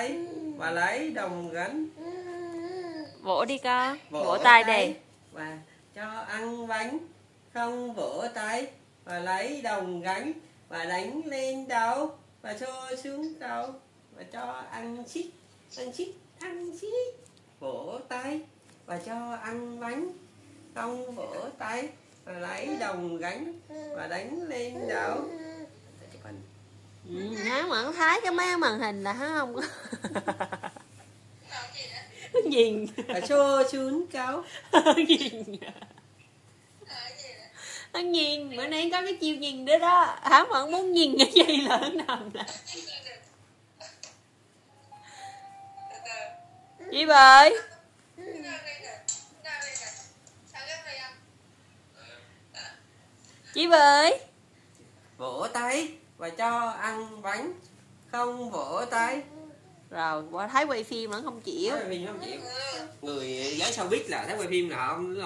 tay và lấy đồng gánh. Vỗ đi con. Vỗ, tay đi và cho ăn bánh. Không vỗ tay và lấy đồng gánh và đánh lên đầu và cho xuống đầu và cho ăn xít ăn xít ăn xít vỗ tay và cho ăn bánh. Không vỗ tay và lấy đồng gánh và đánh lên đầu mẫn thái cái mấy màn hình là há không? Nhìn. Và cho xuống cao nhìn. Nó nhìn. Bữa nay có cái chiêu nhìn đó đó. Hả mẫn muốn nhìn cái gì lớn nằm nè chị bơi chị bơi vỗ tay và cho ăn bánh không vỗ tay. Rồi qua thấy quay phim vẫn không chịu. Thấy quay phim không chịu. Người gái sao biết là thấy quay phim là không